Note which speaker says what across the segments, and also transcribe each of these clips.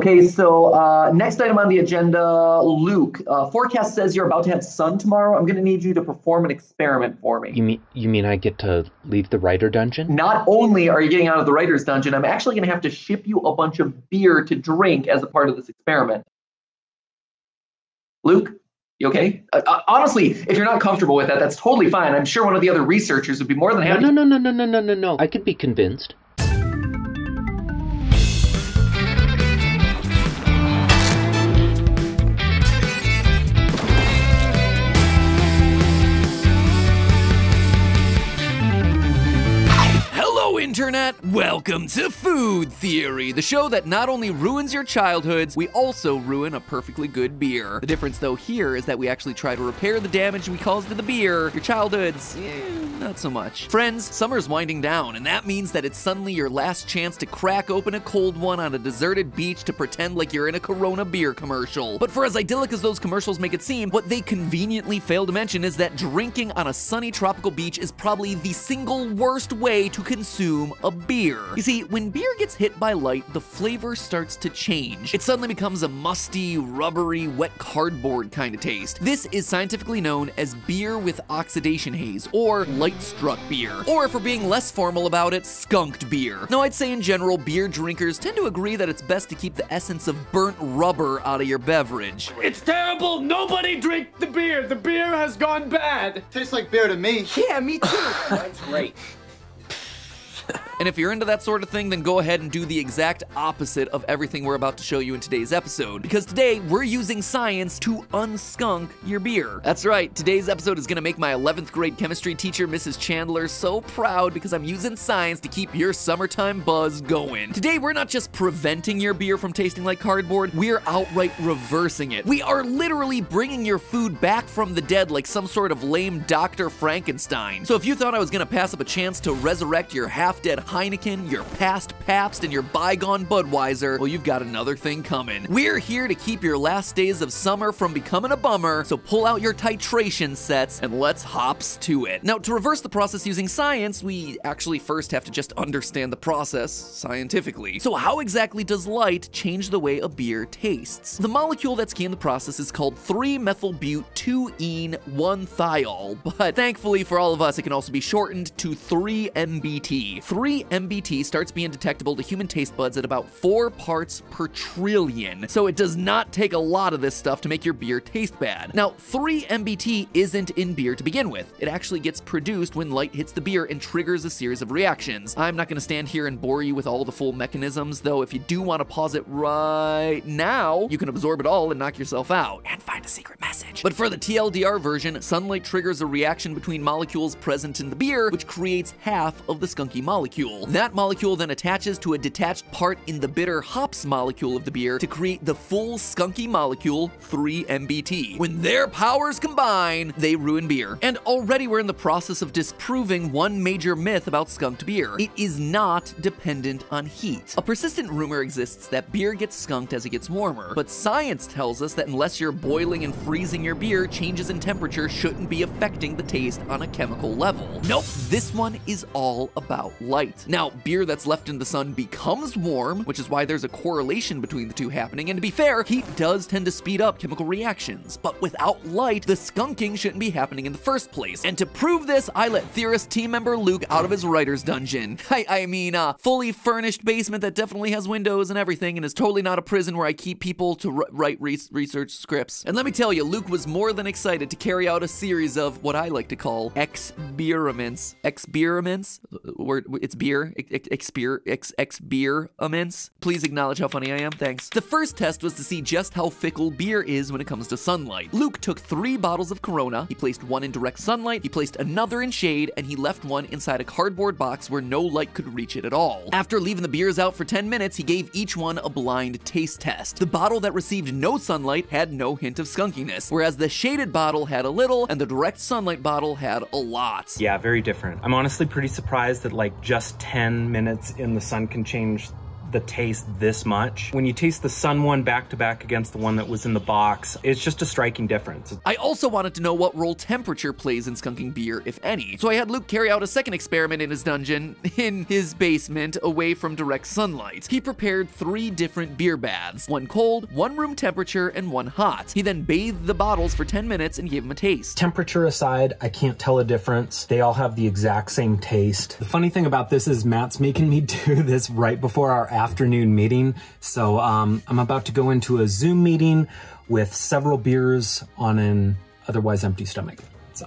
Speaker 1: Okay, so uh, next item on the agenda, Luke. Uh, forecast says you're about to have sun tomorrow. I'm going to need you to perform an experiment for me.
Speaker 2: You mean you mean I get to leave the writer dungeon?
Speaker 1: Not only are you getting out of the writer's dungeon, I'm actually going to have to ship you a bunch of beer to drink as a part of this experiment. Luke, you okay? Uh, uh, honestly, if you're not comfortable with that, that's totally fine. I'm sure one of the other researchers would be more than happy.
Speaker 2: No, no, no, no, no, no, no, no. I could be convinced.
Speaker 3: Internet, welcome to Food Theory, the show that not only ruins your childhoods, we also ruin a perfectly good beer. The difference though here is that we actually try to repair the damage we caused to the beer. Your childhoods, eh, not so much. Friends, summer's winding down, and that means that it's suddenly your last chance to crack open a cold one on a deserted beach to pretend like you're in a Corona beer commercial. But for as idyllic as those commercials make it seem, what they conveniently fail to mention is that drinking on a sunny tropical beach is probably the single worst way to consume consume a beer. You see, when beer gets hit by light, the flavor starts to change. It suddenly becomes a musty, rubbery, wet cardboard kind of taste. This is scientifically known as beer with oxidation haze, or light-struck beer. Or if we're being less formal about it, skunked beer. Now, I'd say in general, beer drinkers tend to agree that it's best to keep the essence of burnt rubber out of your beverage.
Speaker 4: It's terrible! Nobody drink the beer! The beer has gone bad!
Speaker 5: Tastes like beer to me.
Speaker 4: Yeah, me too. That's great.
Speaker 3: And if you're into that sort of thing, then go ahead and do the exact opposite of everything we're about to show you in today's episode. Because today, we're using science to unskunk your beer. That's right, today's episode is gonna make my 11th grade chemistry teacher, Mrs. Chandler, so proud because I'm using science to keep your summertime buzz going. Today, we're not just preventing your beer from tasting like cardboard, we're outright reversing it. We are literally bringing your food back from the dead like some sort of lame Dr. Frankenstein. So if you thought I was gonna pass up a chance to resurrect your half-dead Heineken, your past Pabst, and your bygone Budweiser, well, you've got another thing coming. We're here to keep your last days of summer from becoming a bummer, so pull out your titration sets and let's hops to it. Now, to reverse the process using science, we actually first have to just understand the process scientifically. So how exactly does light change the way a beer tastes? The molecule that's key in the process is called 3-methylbut-2-ene-1-thiol, but thankfully for all of us, it can also be shortened to 3-MBT. 3 MBT starts being detectable to human taste buds at about 4 parts per trillion. So it does not take a lot of this stuff to make your beer taste bad. Now, 3 MBT isn't in beer to begin with. It actually gets produced when light hits the beer and triggers a series of reactions. I'm not going to stand here and bore you with all the full mechanisms, though if you do want to pause it right now, you can absorb it all and knock yourself out. And find a secret message. But for the TLDR version, sunlight triggers a reaction between molecules present in the beer, which creates half of the skunky molecule. That molecule then attaches to a detached part in the bitter hops molecule of the beer to create the full skunky molecule 3-MBT. When their powers combine, they ruin beer. And already we're in the process of disproving one major myth about skunked beer. It is not dependent on heat. A persistent rumor exists that beer gets skunked as it gets warmer, but science tells us that unless you're boiling and freezing your beer, changes in temperature shouldn't be affecting the taste on a chemical level. Nope, this one is all about light. Now, beer that's left in the sun becomes warm, which is why there's a correlation between the two happening, and to be fair, heat does tend to speed up chemical reactions, but without light, the skunking shouldn't be happening in the first place. And to prove this, I let theorist team member Luke out of his writer's dungeon. I, I mean, a fully furnished basement that definitely has windows and everything, and is totally not a prison where I keep people to write re research scripts. And let me tell you, Luke was more than excited to carry out a series of what I like to call experiments. Experiments? Word, it's beer ex, ex beer amends. Please acknowledge how funny I am, thanks. The first test was to see just how fickle beer is when it comes to sunlight. Luke took three bottles of Corona, he placed one in direct sunlight, he placed another in shade, and he left one inside a cardboard box where no light could reach it at all. After leaving the beers out for 10 minutes, he gave each one a blind taste test. The bottle that received no sunlight had no hint of skunkiness, whereas the shaded bottle had a little, and the direct sunlight bottle had a lot.
Speaker 6: Yeah, very different. I'm honestly pretty surprised that like just 10 minutes in the sun can change
Speaker 5: the taste this much. When you taste the Sun one back to back against the one that was in the box, it's just a striking difference.
Speaker 3: I also wanted to know what role temperature plays in skunking beer, if any. So I had Luke carry out a second experiment in his dungeon, in his basement, away from direct sunlight. He prepared three different beer baths, one cold, one room temperature, and one hot. He then bathed the bottles for 10 minutes and gave them a taste.
Speaker 5: Temperature aside, I can't tell a difference. They all have the exact same taste. The funny thing about this is Matt's making me do this right before our afternoon meeting. So um, I'm about to go into a Zoom meeting with several beers on an otherwise empty stomach. So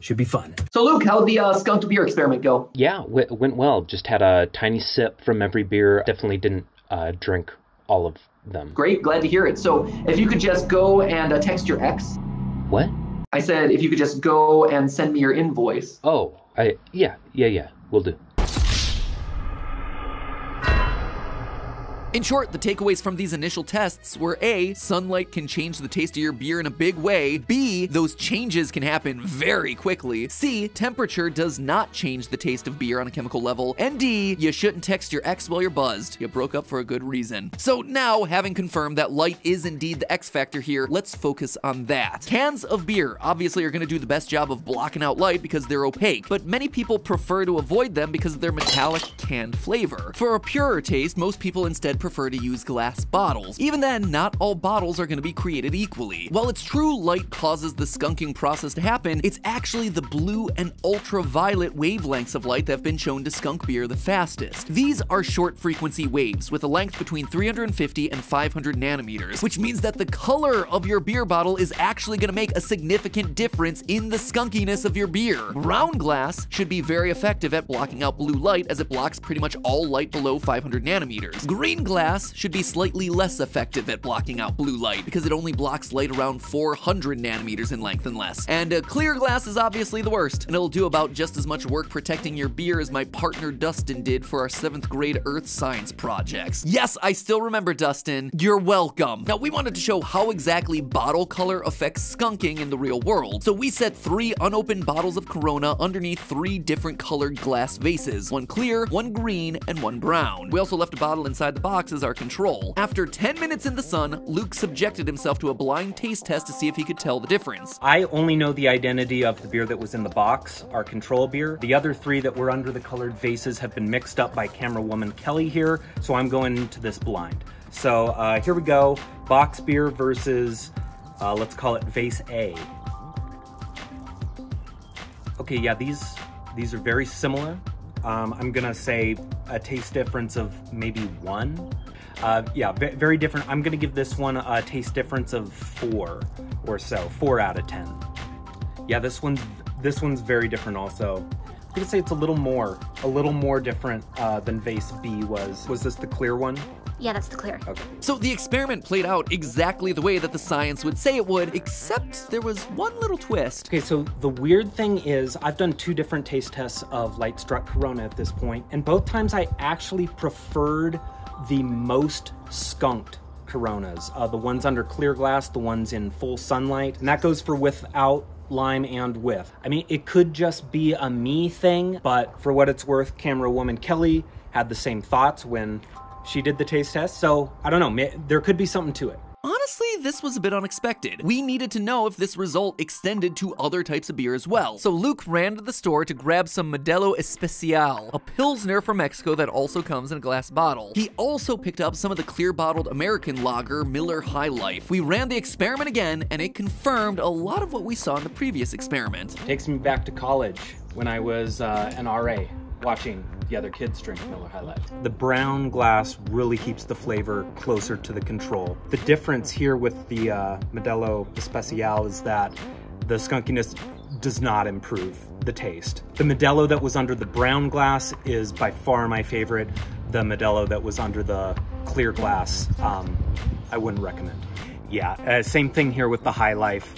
Speaker 5: should be fun.
Speaker 1: So, Luke, how'd the uh, skunked beer experiment go?
Speaker 2: Yeah, w- went well. Just had a tiny sip from every beer. Definitely didn't uh, drink all of them.
Speaker 1: Great, glad to hear it. So, if you could just go and uh, text your ex.
Speaker 2: What?
Speaker 1: I said, if you could just go and send me your invoice.
Speaker 2: Oh, I yeah, yeah, yeah. We'll do.
Speaker 3: In short, the takeaways from these initial tests were A, sunlight can change the taste of your beer in a big way. B, those changes can happen very quickly. C, temperature does not change the taste of beer on a chemical level. And D, you shouldn't text your ex while you're buzzed. You broke up for a good reason. So now, having confirmed that light is indeed the X factor here, let's focus on that. Cans of beer obviously are going to do the best job of blocking out light because they're opaque, but many people prefer to avoid them because of their metallic canned flavor. For a purer taste, most people instead prefer to use glass bottles. Even then, not all bottles are going to be created equally. While it's true light causes the skunking process to happen, it's actually the blue and ultraviolet wavelengths of light that have been shown to skunk beer the fastest. These are short frequency waves with a length between 350 and 500 nanometers, which means that the color of your beer bottle is actually going to make a significant difference in the skunkiness of your beer. Brown glass should be very effective at blocking out blue light as it blocks pretty much all light below 500 nanometers. Green glass should be slightly less effective at blocking out blue light because it only blocks light around 400 nanometers in length and less. And uh, clear glass is obviously the worst, and it'll do about just as much work protecting your beer as my partner Dustin did for our 7th grade earth science projects. Yes, I still remember Dustin. You're welcome. Now, we wanted to show how exactly bottle color affects skunking in the real world. So we set three unopened bottles of Corona underneath three different colored glass vases, one clear, one green, and one brown. We also left a bottle inside the box as our control. After 10 minutes in the sun, Luke subjected himself to a blind taste test to see if he could tell the difference.
Speaker 5: I only know the identity of the beer that was in the box, our control beer. The other three that were under the colored vases have been mixed up by camera woman Kelly here, so I'm going into this blind. So uh, here we go, box beer versus, uh, let's call it vase A. Okay, yeah, these these are very similar. Um, I'm gonna say a taste difference of maybe one. Uh, yeah, very different. I'm gonna give this one a taste difference of four or so, four out of ten. Yeah, this one's this one's very different also. I'm gonna say it's a little more, a little more different uh, than Vase B was. Was this the clear one?
Speaker 6: Yeah, that's the clear.
Speaker 5: Okay.
Speaker 3: So the experiment played out exactly the way that the science would say it would, except there was one little twist.
Speaker 5: Okay, so the weird thing is, I've done two different taste tests of Light Struck Corona at this point, and both times I actually preferred the most skunked Coronas. Uh, the ones under clear glass, the ones in full sunlight, and that goes for without lime and with. I mean, it could just be a me thing, but for what it's worth, camera woman Kelly had the same thoughts when she did the taste test. So I don't know, there could be something to it.
Speaker 3: Honestly, this was a bit unexpected. We needed to know if this result extended to other types of beer as well. So Luke ran to the store to grab some Modelo Especial, a Pilsner from Mexico that also comes in a glass bottle. He also picked up some of the clear bottled American lager Miller High Life. We ran the experiment again, and it confirmed a lot of what we saw in the previous experiment.
Speaker 5: Takes me back to college when I was uh, an RA watching the other kids drink Miller High Life. The brown glass really keeps the flavor closer to the control. The difference here with the uh, Modelo Especial is that the skunkiness does not improve the taste. The Modelo that was under the brown glass is by far my favorite. The Modelo that was under the clear glass, um, I wouldn't recommend. Yeah, uh, same thing here with the High Life.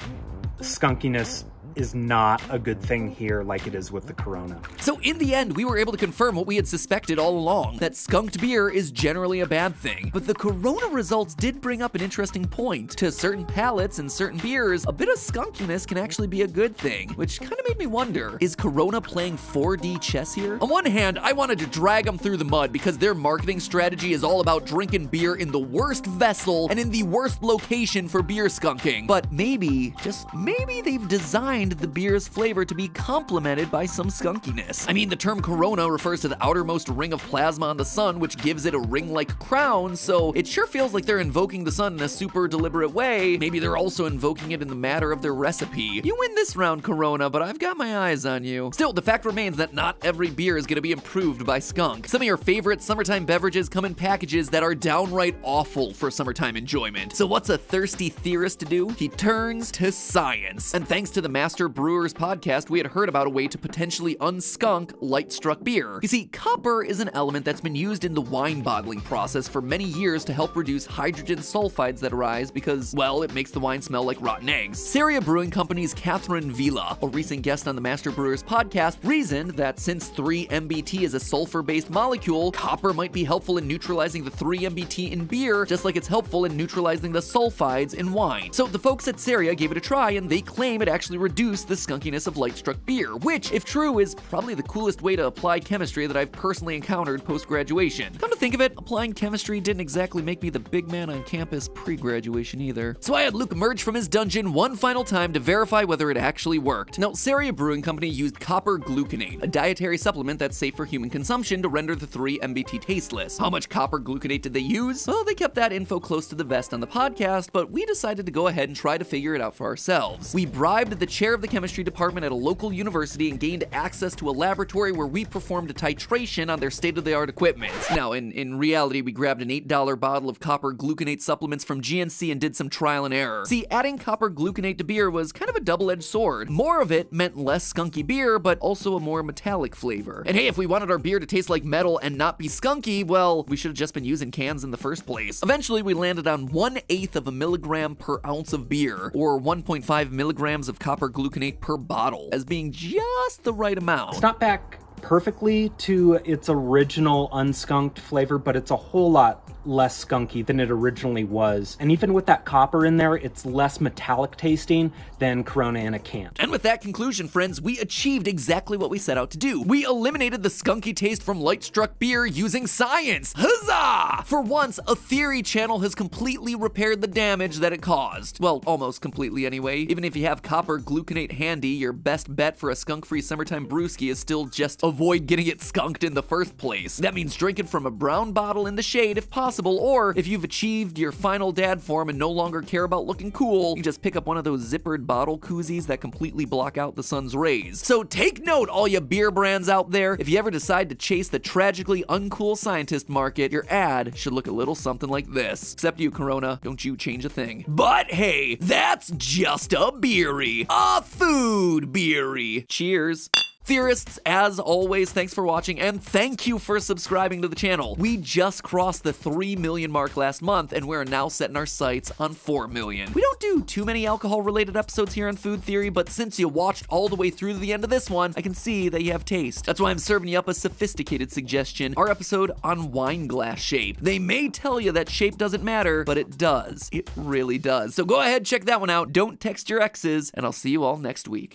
Speaker 5: Skunkiness is not a good thing here like it is with the Corona.
Speaker 3: So in the end, we were able to confirm what we had suspected all along, that skunked beer is generally a bad thing. But the Corona results did bring up an interesting point. To certain palates and certain beers, a bit of skunkiness can actually be a good thing, which kind of made me wonder, is Corona playing 4D chess here? On one hand, I wanted to drag them through the mud because their marketing strategy is all about drinking beer in the worst vessel and in the worst location for beer skunking. But maybe, just maybe they've designed the beer's flavor to be complemented by some skunkiness. I mean, the term corona refers to the outermost ring of plasma on the sun, which gives it a ring-like crown, so it sure feels like they're invoking the sun in a super deliberate way. Maybe they're also invoking it in the matter of their recipe. You win this round, Corona, but I've got my eyes on you. Still, the fact remains that not every beer is gonna be improved by skunk. Some of your favorite summertime beverages come in packages that are downright awful for summertime enjoyment. So what's a thirsty theorist to do? He turns to science. And thanks to the Master Brewers podcast, we had heard about a way to potentially unskunk light struck beer. You see, copper is an element that's been used in the wine bottling process for many years to help reduce hydrogen sulfides that arise because, well, it makes the wine smell like rotten eggs. Saria Brewing Company's Catherine Vila, a recent guest on the Master Brewers podcast, reasoned that since 3-MBT is a sulfur-based molecule, copper might be helpful in neutralizing the 3-MBT in beer, just like it's helpful in neutralizing the sulfides in wine. So the folks at Saria gave it a try, and they claim it actually reduced the skunkiness of light-struck beer, which, if true, is probably the coolest way to apply chemistry that I've personally encountered post-graduation. Come to think of it, applying chemistry didn't exactly make me the big man on campus pre-graduation either. So I had Luke emerge from his dungeon one final time to verify whether it actually worked. Now, Saria Brewing Company used copper gluconate, a dietary supplement that's safe for human consumption to render the 3-MBT tasteless. How much copper gluconate did they use? Well, they kept that info close to the vest on the podcast, but we decided to go ahead and try to figure it out for ourselves. We bribed the chair of the chemistry department at a local university and gained access to a laboratory where we performed a titration on their state-of-the-art equipment. Now, in, in reality, we grabbed an $8 bottle of copper gluconate supplements from GNC and did some trial and error. See, adding copper gluconate to beer was kind of a double-edged sword. More of it meant less skunky beer, but also a more metallic flavor. And hey, if we wanted our beer to taste like metal and not be skunky, well, we should have just been using cans in the first place. Eventually, we landed on one eighth of a milligram per ounce of beer, or 1.5 milligrams of copper gluconate per bottle, as being just the right amount.
Speaker 5: It's not back perfectly to its original unskunked flavor, but it's a whole lot less skunky than it originally was. And even with that copper in there, it's less metallic tasting than Corona in a can.
Speaker 3: And with that conclusion, friends, we achieved exactly what we set out to do. We eliminated the skunky taste from light struck beer using science. Huzzah! For once, a theory channel has completely repaired the damage that it caused. Well, almost completely anyway. Even if you have copper gluconate handy, your best bet for a skunk-free summertime brewski is still just avoid getting it skunked in the first place. That means drinking from a brown bottle in the shade if possible, or if you've achieved your final dad form and no longer care about looking cool, you just pick up one of those zippered bottle koozies that completely block out the sun's rays. So take note, all you beer brands out there, if you ever decide to chase the tragically uncool scientist market, your ad should look a little something like this. Except you, Corona, don't you change a thing. But hey, that's just a beery. A food beery. Cheers. Theorists, as always, thanks for watching and thank you for subscribing to the channel. We just crossed the 3 million mark last month and we're now setting our sights on 4 million. We don't do too many alcohol related episodes here on Food Theory, but since you watched all the way through to the end of this one, I can see that you have taste. That's why I'm serving you up a sophisticated suggestion, our episode on wine glass shape. They may tell you that shape doesn't matter, but it does. It really does. So go ahead, check that one out. Don't text your exes, and I'll see you all next week.